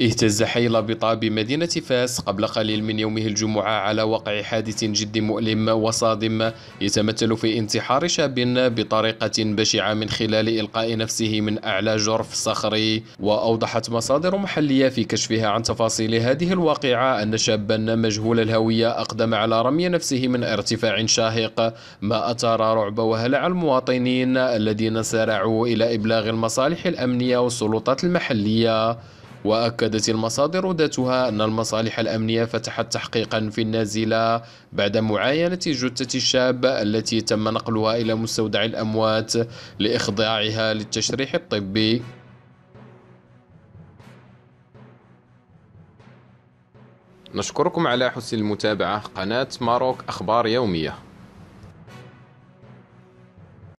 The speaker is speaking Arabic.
اهتز حي لابطة بمدينة فاس قبل قليل من يومه الجمعة على وقع حادث جد مؤلم وصادم يتمثل في انتحار شاب بطريقة بشعة من خلال إلقاء نفسه من أعلى جرف صخري. وأوضحت مصادر محلية في كشفها عن تفاصيل هذه الواقعة أن شابا مجهول الهوية أقدم على رمي نفسه من ارتفاع شاهق. ما أثار رعب وهلع المواطنين الذين سارعوا إلى إبلاغ المصالح الأمنية والسلطات المحلية. وأكدت المصادر ذاتها أن المصالح الأمنية فتحت تحقيقا في النازلة بعد معاينة جثة الشاب التي تم نقلها إلى مستودع الأموات لإخضاعها للتشريح الطبي. نشكركم على حسن المتابعة. قناة ماروك أخبار يومية.